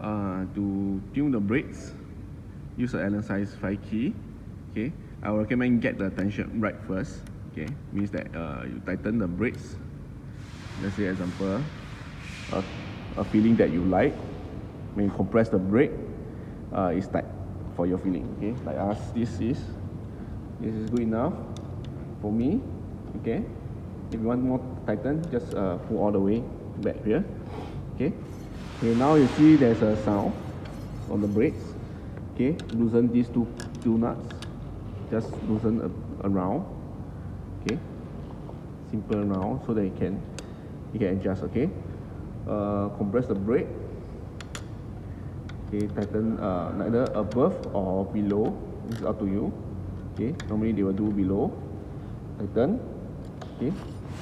uh, to tune the brakes, use an Allen size 5 key. Okay, I would recommend get the tension right first. Okay, means that uh, you tighten the brakes. Let's say example, a, a feeling that you like. When you compress the brake, uh, it's tight for your feeling. Okay, like us, this is this is good enough for me. Okay, if you want more tighten, just uh, pull all the way back here. Okay. Okay, now you see there's a sound on the brakes. Okay, loosen these two two nuts. Just loosen a, around. Okay, simple around so that you can you can adjust. Okay, uh, compress the brake. Okay, tighten uh, neither above or below. Is up to you. Okay, normally they will do below. Tighten. Okay,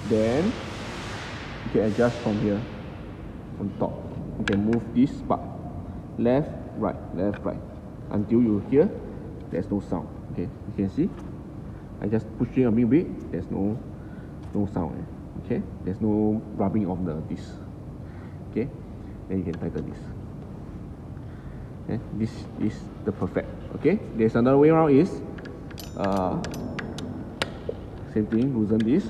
then you can adjust from here on top. You can move this part left, right, left, right until you hear there's no sound. Okay, you can see. I just pushing a little bit. There's no no sound. eh. Okay, there's no rubbing of the disc. Okay, then you can tighten this. Okay, this is the perfect. Okay, there's another way around is uh, same thing. Loosen this.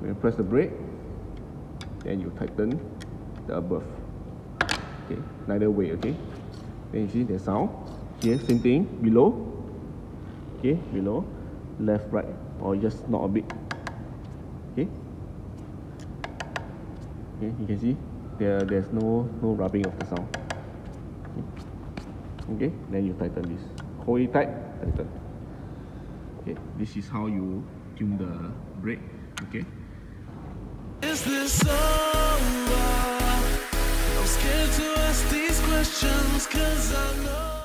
When you press the brake, then you tighten the above. Okay, neither way, okay? Then you see the sound. Here, same thing, below. Okay, below. Left, right, or just not a bit. Okay? Okay, you can see there there's no no rubbing of the sound. Okay, okay? then you tighten this. Hold it tight, tighten. Okay, this is how you tune the brake. Okay? Is this over? I'm scared to ask these questions cause I know